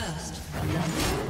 First, blood.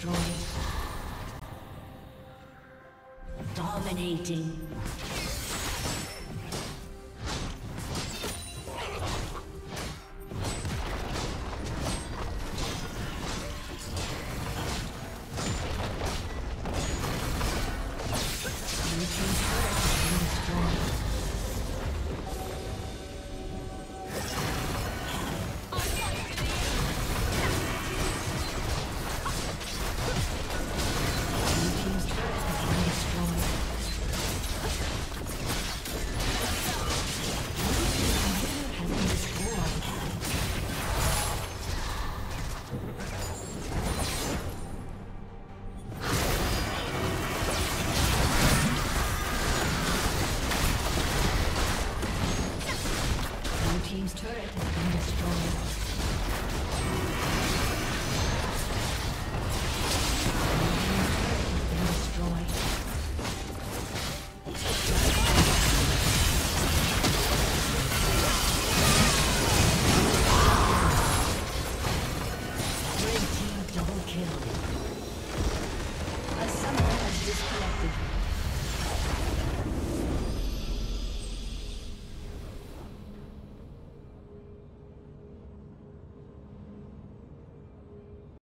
Destroyed. Dominating.